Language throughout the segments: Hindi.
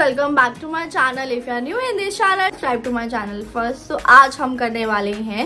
Welcome back to my channel if you are new in this channel subscribe to my channel first तो आज हम करने वाले हैं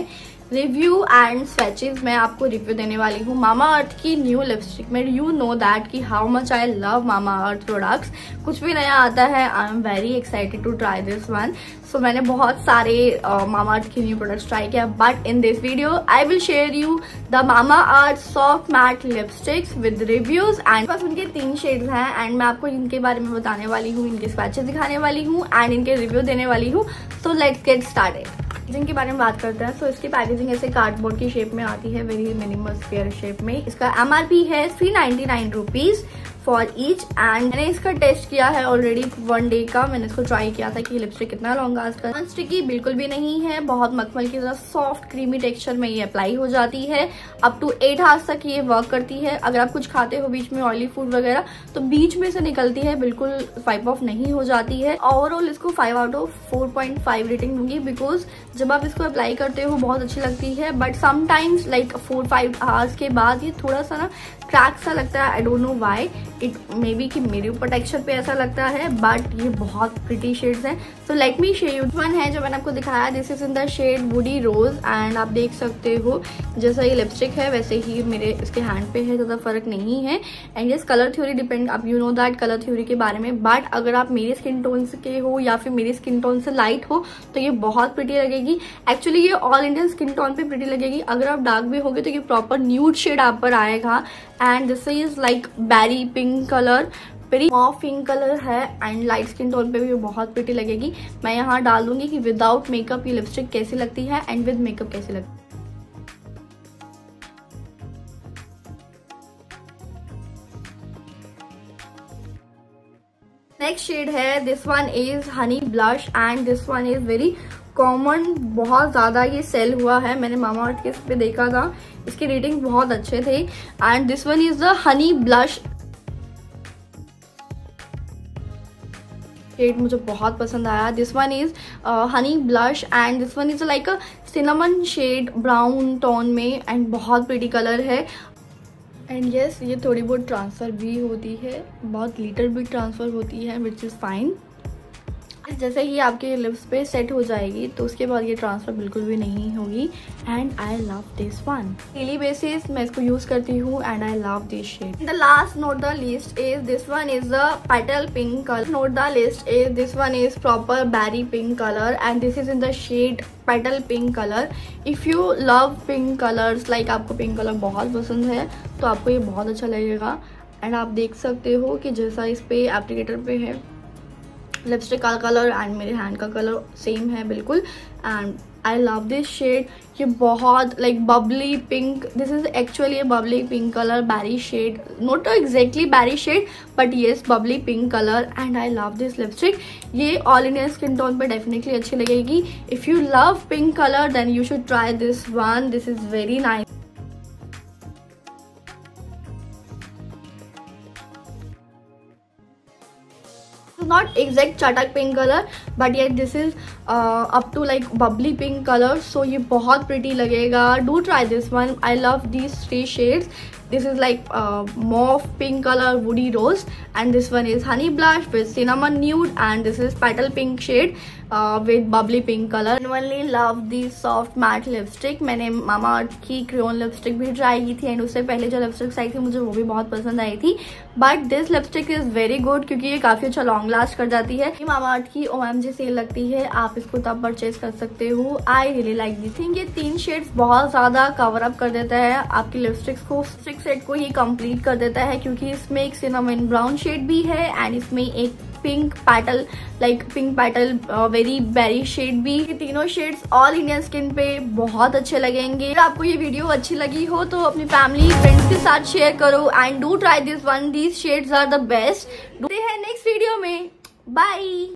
रिव्यू एंड स्वेचेस मैं आपको रिव्यू देने वाली हूँ। मामा अर्थ की न्यू लिपस्टिक में यू नो दैट कि how much I love Mamaearth products कुछ भी नया आता है I am very excited to try this one so मैंने बहुत सारे मामा अर्थ की न्यू प्रोडक्ट्स ट्राई किया। But in this video I will share you the Mamaearth soft matte lipsticks with reviews and बस उनके तीन शेड्स हैं एंड मैं आपको इनके बारे में बताने वाली हूँ, इनके स्वेचेस दिखाने वाली हूँ एंड इनके रिव्यू देने वाली हूँ। So let's get started packaging के बारे में बात करते हैं तो इसकी पैकेजिंग ऐसे कार्डबोर्ड की शेप में आती है वेरी मिनिमल स्क्वेयर शेप में। इसका एमआरपी है three ninety nine rupees for each and मैंने इसका टेस्ट किया है ऑलरेडी वन डे का। मैंने इसको ट्राई किया था कि लिपस्टिक कितना लॉन्ग स्टिकी बिल्कुल भी नहीं है। बहुत मखमल की तरह सॉफ्ट क्रीमी टेक्सचर में ये अप्लाई हो जाती है। अप टू एट आवर्स तक ये वर्क करती है। अगर आप कुछ खाते हो बीच में ऑयली फ़ूड वगैरह तो बीच में से निकलती है। बिल्कुल फाइव ऑफ़ नहीं हो जाती है। ओवरऑल इसको five out of four point five rating दूँगी बिकॉज़ जब आप इसको अप्लाई करते हो, बहुत अच्छी लगती है। But sometimes like four five hours के बाद ये थोड़ा सा ना क्रैक सा लगता है I don't know why it may be कि मेरे ऊपर टेक्सचर पे ऐसा लगता है बट ये बहुत प्रिटी शेड्स हैं. सो लेट मी शे वन है जो मैंने आपको दिखाया this is in the shade woody rose and आप देख सकते हो, जैसा ये लिपस्टिक है, वैसे ही मेरे इसके हैंड पे है, ज़्यादा फ़र्क नहीं है. And yes colour theory depend आप you know that colour theory के बारे में बट अगर आप मेरे स्किन टोन के हो, या फिर मेरी स्किन टोन से लाइट हो तो ये बहुत प्रिटी लगेगी. एक्चुअली ये ऑल इंडियन स्किन टोन पे प्रिटी लगेगी. अगर आप डार्क भी होगे तो ये प्रॉपर न्यूड शेड आप पर आएगा. And this is like berry pink colour very mauve pink colour है एंड लाइट स्किन टोन पे भी बहुत प्रिटी लगेगी। मैं यहाँ डाल दूँगी कि विदाउट मेकअप ये लिपस्टिक कैसी लगती है एंड विद मेकअप कैसी लगती है। नेक्स्ट शेड है this one is honey blush and this one is very common बहुत ज़्यादा ये सेल हुआ है, मैंने मामा अर्थ के इस पे देखा था। इसके रेटिंग बहुत अच्छे थे। And this one is the honey blush shade मुझे बहुत पसंद आया। This one is honey blush and this one is like a cinnamon shade brown tone में एंड बहुत प्रिटी कलर है। एंड येस ये थोड़ी बहुत ट्रांसफ़र भी होती है। बहुत लीटर भी ट्रांसफ़र होती है विच इज़ फाइन जैसे ही आपके लिप्स पे सेट हो जाएगी तो उसके बाद ये ट्रांसफ़र बिल्कुल भी नहीं होगी। And I love this one daily basis मैं इसको यूज़ करती हूँ and I love this shade the last not the least is this one is the petal pink colour not the least is this one is proper berry pink colour and this is in the shade petal pink colour if you love pink colours like आपको पिंक कलर बहुत पसंद है तो आपको ये बहुत अच्छा लगेगा। एंड आप देख सकते हो कि जैसा इस पे एप्लीकेटर पे है लिपस्टिक का कलर एंड मेरे हैंड का कलर सेम है, बिल्कुल। And I love this shade ये बहुत like bubbly pink this is actually bubbly pink colour berry shade not exactly berry shade but yes bubbly pink colour and I love this lipstick ये ऑल इंडिया स्किन टोन पर डेफिनेटली अच्छी लगेगी। If you love pink colour then you should try this one this is very nice not exact chatak pink color but yet this is uh, up to like bubbly pink color so ये बहुत pretty लगेगा do try this one I love these three shades this is like uh, mauve pink color woody rose and this one is honey blush with cinnamon nude and this is petal pink shade uh, with bubbly pink color genuinely love the soft matte lipstick मैंने मामा की क्रियोन लिपस्टिक भी ट्राई की थी एंड उससे पहले जो लिपस्टिक्स आई थी मुझे वो भी बहुत पसंद आई थी but this lipstick is very good क्योंकि ये काफ़ी अच्छा लॉन्ग लास्ट कर जाती है मामा की ओ सेल लगती है आप इसको तब परचेज कर सकते हो। I really like the think ये तीन शेड्स बहुत ज़्यादा कवर अप कर देता है। आपकी लिपस्टिक्स को स्टिक सेट को ये कंप्लीट कर देता है, क्योंकि इसमें एक सिनामिन ब्राउन शेड भी है एंड इसमें एक pink petal like pink petal very berry shade भी। तीनों शेड्स ऑल इंडियन स्किन पे बहुत अच्छे लगेंगे। अगर आपको ये वीडियो अच्छी लगी हो तो अपनी फैमिली फ्रेंड्स के साथ शेयर करो and do try this one these shades are the best हैं नेक्स्ट वीडियो में। बाय